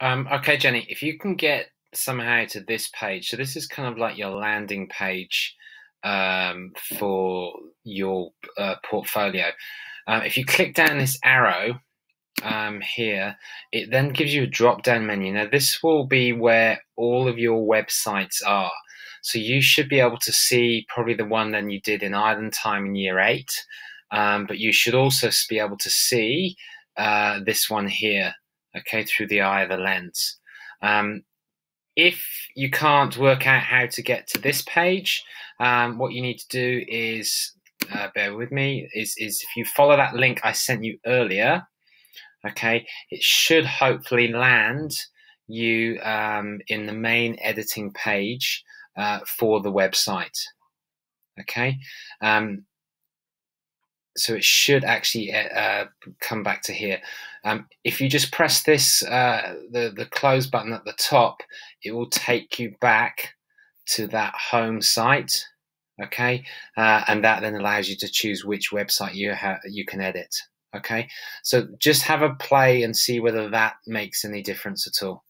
Um, okay, Jenny, if you can get somehow to this page, so this is kind of like your landing page um, for your uh, portfolio. Uh, if you click down this arrow um, here, it then gives you a drop down menu. Now, this will be where all of your websites are. So you should be able to see probably the one that you did in Island Time in year eight, um, but you should also be able to see uh, this one here, okay, through the eye of the lens. Um, if you can't work out how to get to this page, um, what you need to do is, uh, bear with me, is, is if you follow that link I sent you earlier, okay, it should hopefully land you um, in the main editing page uh, for the website. Okay, um, so it should actually uh, uh, come back to here. Um, if you just press this, uh, the, the close button at the top, it will take you back to that home site. Okay, uh, and that then allows you to choose which website you have you can edit. Okay, so just have a play and see whether that makes any difference at all.